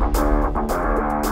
Música